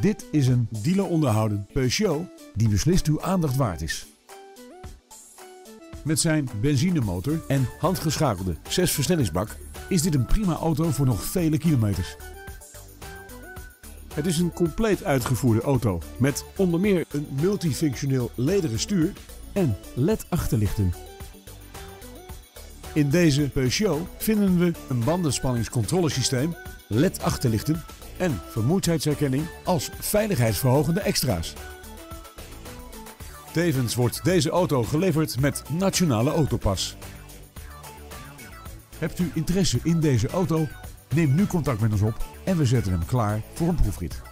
Dit is een dealer onderhouden Peugeot die beslist uw aandacht waard is. Met zijn benzinemotor en handgeschakelde 6 versnellingsbak is dit een prima auto voor nog vele kilometers. Het is een compleet uitgevoerde auto met onder meer een multifunctioneel lederen stuur en LED-achterlichten. In deze Peugeot vinden we een bandenspanningscontrolesysteem, LED-achterlichten en vermoeidheidsherkenning als veiligheidsverhogende extra's. Tevens wordt deze auto geleverd met Nationale Autopas. Hebt u interesse in deze auto? Neem nu contact met ons op en we zetten hem klaar voor een proefrit.